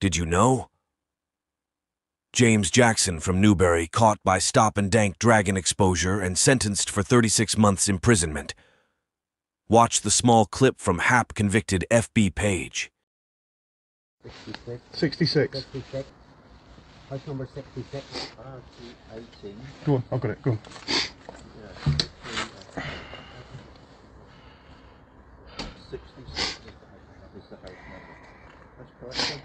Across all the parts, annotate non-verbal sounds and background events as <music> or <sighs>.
Did you know? James Jackson from Newbury caught by stop and dank dragon exposure and sentenced for 36 months imprisonment. Watch the small clip from Hap convicted FB Page. 66. 66. 66. House number 66. RT18. Go on, I've got it. Go on. Yeah. Sixty-six is the house, is the house number. That's correct.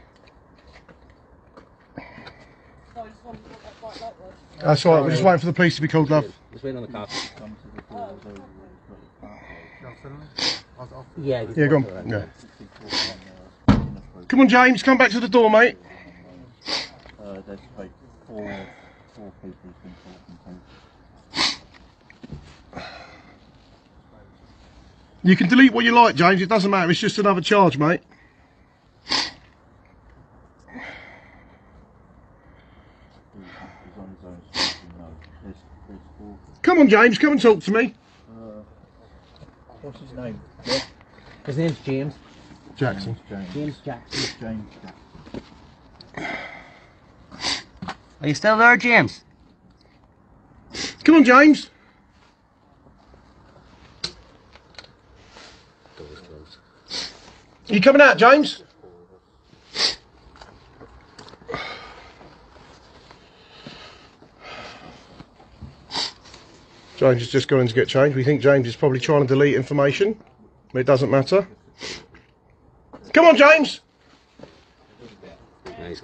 That's all right. We're just waiting for the police to be called, love. Just waiting on the car. Come to the door, so you've got the park Yeah. Yeah, go on. before- Yeah. 64 on there, inappropriate. Come on, James. Come back to the door, mate. Uh, there's like four, four people's been talking to. You can delete what you like, James. It doesn't matter. It's just another charge, mate. He's, he's on his own, so you know. There's, there's four. Come on, James. Come and talk to me. Uh, what's his name? Yeah. His name's James. Jackson. James. James Jackson. James. Are you still there, James? Come on, James. Are You coming out, James? James has just gone in to get changed. We think James is probably trying to delete information. But it doesn't matter. Come on, James.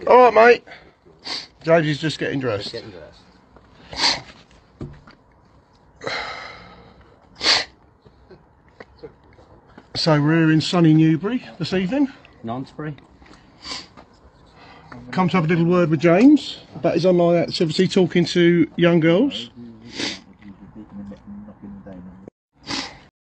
All right, mate. James is just getting dressed. Getting dressed. <sighs> So we're in sunny Newbury this evening. Non-spray. Come to have a little word with James about his online activity, talking to young girls. っていきましょう。